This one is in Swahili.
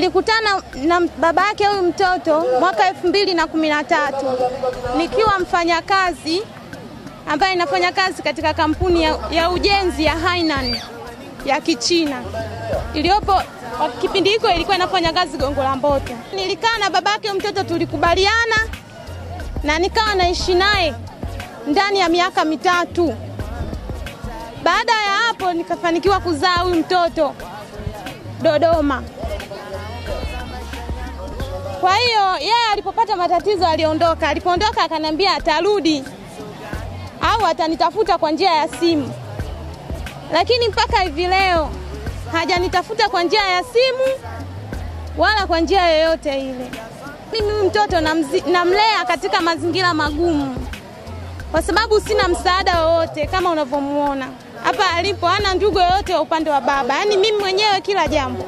Nilikutana na baba yake huyu mtoto mwaka elfu mbili na kumi na tatu nikiwa mfanyakazi ambaye nafanya kazi katika kampuni ya, ya ujenzi ya Hainan ya Kichina iliyopo kipindi hiko ilikuwa inafanya kazi Gongo la Mboto. Nilikaa na babake mtoto, tulikubaliana na nikawa naishi naye ndani ya miaka mitatu. Baada ya hapo nikafanikiwa kuzaa huyu mtoto Dodoma. Kwa hiyo yeye alipopata matatizo aliondoka. Alipoondoka akaniambia atarudi au atanitafuta kwa njia ya simu, lakini mpaka hivi leo hajanitafuta kwa njia ya simu wala kwa njia yoyote ile. Mimi mtoto namlea katika mazingira magumu, kwa sababu sina msaada wowote. Kama unavyomuona hapa alipo, hana ndugu yoyote wa upande wa baba, yaani mimi mwenyewe kila jambo.